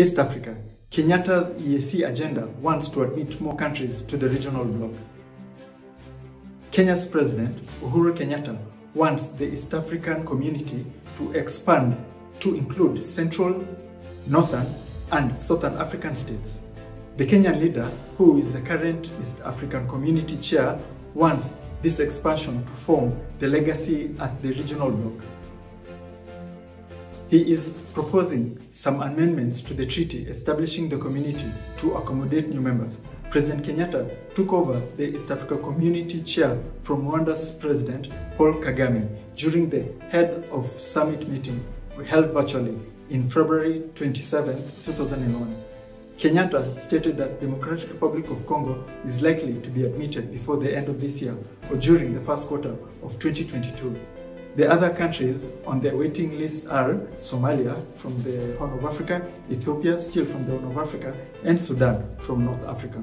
East Africa, Kenyatta's EAC agenda wants to admit more countries to the regional bloc. Kenya's President Uhuru Kenyatta wants the East African community to expand to include Central, Northern, and Southern African states. The Kenyan leader, who is the current East African Community Chair, wants this expansion to form the legacy at the regional bloc. He is proposing some amendments to the treaty establishing the community to accommodate new members. President Kenyatta took over the East Africa Community Chair from Rwanda's President Paul Kagame during the Head of Summit meeting held virtually in February 27, 2001. Kenyatta stated that Democratic Republic of Congo is likely to be admitted before the end of this year or during the first quarter of 2022. The other countries on the waiting list are Somalia from the Horn of Africa, Ethiopia still from the Horn of Africa, and Sudan from North Africa.